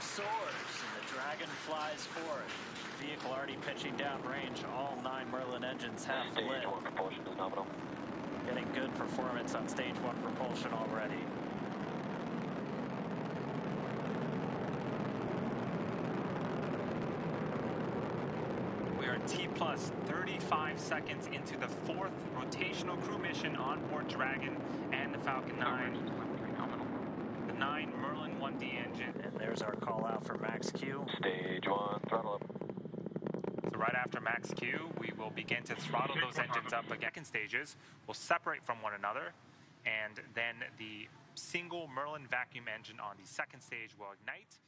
soars and the Dragon flies forward. Vehicle already pitching down range. All nine Merlin engines have Stage lit. one propulsion is nominal. Getting good performance on stage one propulsion already. We are T plus 35 seconds into the fourth rotational crew mission on board Dragon and the Falcon 9. The 9 Merlin 1D engine. And there's our call out for Max Q. Stage one, throttle up. So right after max Q, we will begin to throttle those engines up again. Second stages will separate from one another, and then the single Merlin vacuum engine on the second stage will ignite